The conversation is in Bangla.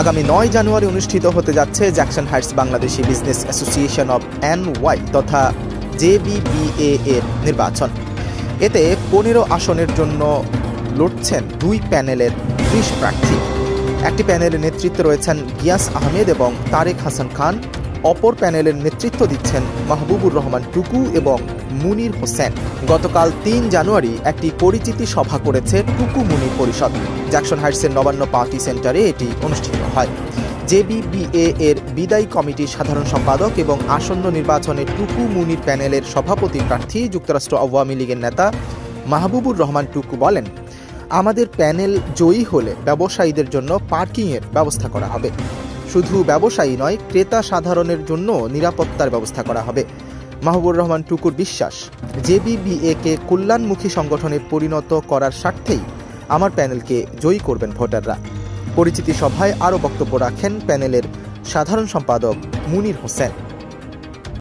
আগামী নয় জানুয়ারি অনুষ্ঠিত হতে যাচ্ছে Jackson Heights Bangladeshi business association of N Y তথা জেবিবিএ এর নির্বাচন। এতে পনেরো আসনের জন্য লড়ছেন দুই প্যানেলের ত্রিশ প্রার্থী। একটি প্যানেলের নেতৃত্বে রয়েছেন গিয়াস আহমেদ এবং তারেক হাসান খান। অপর প্যানেলের নেতৃত্ব দিচ্ছেন মাহবুবুর রহমান টুকু এবং মুনির হোসেন। গতকাল তিন জানুয়ারি একটি পরিচিতি সভা করেছে টুকু মুনির পরিষদ। জ্যাকসন হাইটসের নবান্ন পার্টি সেন্টারে এটি অনুষ্ঠিত হয়। জেবিবিএ এর বিদায়ী কমিটির সাধারণ সম্পাদক এবং আসন্ন নির্বাচনে টুকু মুনির প্যানেলের সভাপতি প্রার্থী যুক্তরাষ্ট্র আওয়ামী লীগের নেতা মাহবুবুর রহমান টুকু বলেন, আমাদের প্যানেল জয়ী হলে ব্যবসায়ীদের জন্য পার্কিংয়ের ব্যবস্থা করা হবে। শুধু ব্যবসায়ী নয়, ক্রেতা সাধারণের জন্য নিরাপত্তার ব্যবস্থা করা হবে। মাহবুর রহমান, টুকুর বিশ্বাস। জেবিবিএ কে কল্যাণমুখী সংগঠনে পরিণত করার স্বার্থেই আমার প্যানেলকে জয়ী করবেন ভোটাররা। পরিচিতি সভায় আরও বক্তব্য রাখেন প্যানেলের সাধারণ সম্পাদক মুনির হোসেন।